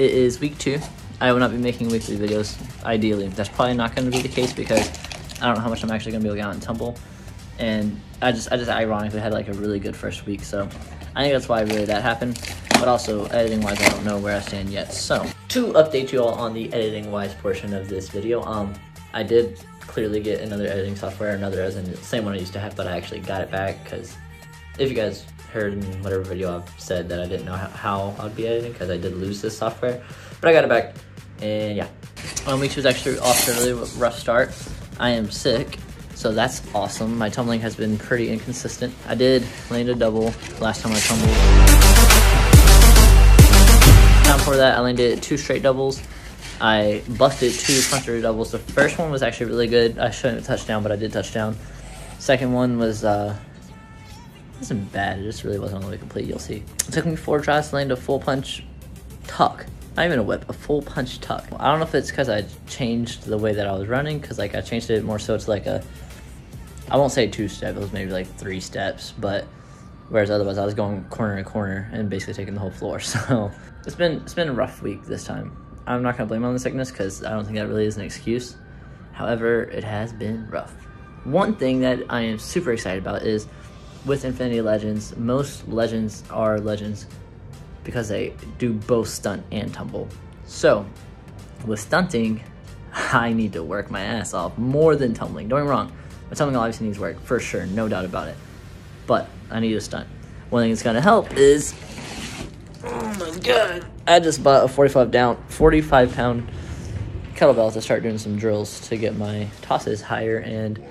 it is week two. I will not be making weekly videos, ideally. That's probably not going to be the case because I don't know how much I'm actually going to be able to get out and tumble. And I just, I just ironically had like a really good first week, so I think that's why really that happened. But also, editing-wise, I don't know where I stand yet. So, to update you all on the editing-wise portion of this video, um, I did clearly get another editing software, another as in the same one I used to have, but I actually got it back because if you guys heard in whatever video I've said that I didn't know how, I'd be editing because I did lose this software, but I got it back, and yeah. Um, week was actually off to a really rough start. I am sick, so that's awesome. My tumbling has been pretty inconsistent. I did land a double last time I tumbled. Time for that, I landed two straight doubles. I busted two puncher doubles. The first one was actually really good. I shouldn't have touched down, but I did touch down. Second one was uh, wasn't bad. It just really wasn't all the way complete. You'll see. It took me four tries to land a full punch tuck. Not even a whip, a full punch tuck. I don't know if it's because I changed the way that I was running, because like I changed it more so it's like a, I won't say two step, it was maybe like three steps, but whereas otherwise I was going corner to corner and basically taking the whole floor. So it's been it's been a rough week this time. I'm not gonna blame on the sickness because I don't think that really is an excuse. However, it has been rough. One thing that I am super excited about is with Infinity Legends, most legends are legends because they do both stunt and tumble. So, with stunting, I need to work my ass off more than tumbling. Don't get me wrong, but tumbling obviously needs work for sure, no doubt about it. But I need to stunt. One thing that's gonna help is, oh my god, I just bought a 45 down, 45 pound kettlebell to start doing some drills to get my tosses higher and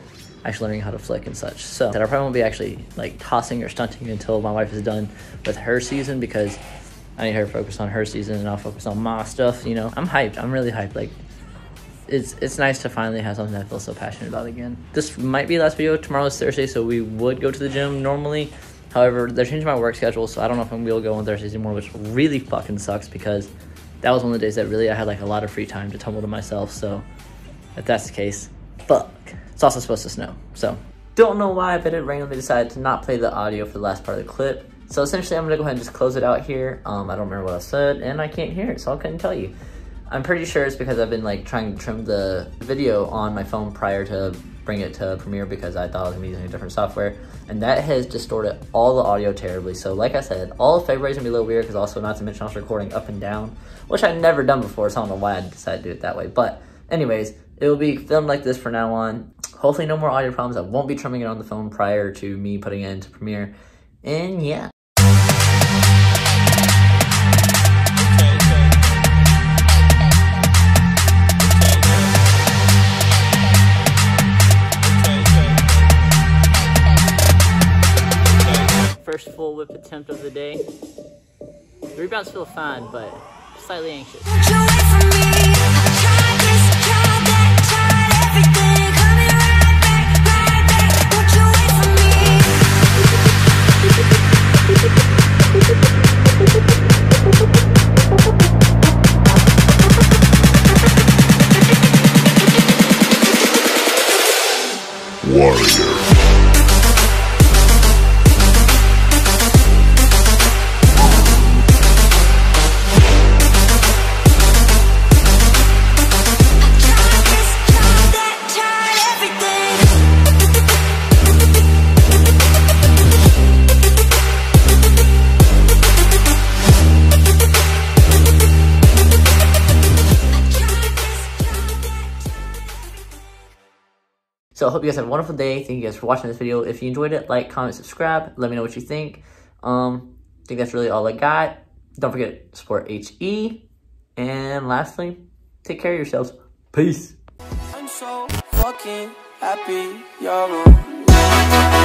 actually learning how to flick and such. So that I probably won't be actually like tossing or stunting until my wife is done with her season because I need her to focus on her season and I'll focus on my stuff. You know, I'm hyped. I'm really hyped. Like, it's it's nice to finally have something I feel so passionate about again. This might be the last video. Tomorrow's Thursday, so we would go to the gym normally. However, they're changing my work schedule, so I don't know if I'm gonna go on Thursdays anymore, which really fucking sucks because that was one of the days that really I had like a lot of free time to tumble to myself. So if that's the case, fuck. It's also supposed to snow, so. Don't know why, but it randomly decided to not play the audio for the last part of the clip. So essentially, I'm gonna go ahead and just close it out here. Um, I don't remember what I said, and I can't hear it, so I couldn't tell you. I'm pretty sure it's because I've been like trying to trim the video on my phone prior to bring it to Premiere because I thought I was gonna be using a different software. And that has distorted all the audio terribly. So like I said, all of February's gonna be a little weird because also not to mention I was recording up and down, which I've never done before, so I don't know why I decided to do it that way. But anyways, it will be filmed like this for now on. Hopefully no more audio problems. I won't be trimming it on the phone prior to me putting it into Premiere. And yeah. First full whip attempt of the day. The rebounds feel fine, but slightly anxious. Warrior. So I hope you guys have a wonderful day. Thank you guys for watching this video. If you enjoyed it, like, comment, subscribe. Let me know what you think. Um, I think that's really all I got. Don't forget, support HE. And lastly, take care of yourselves. Peace. I'm so fucking happy you're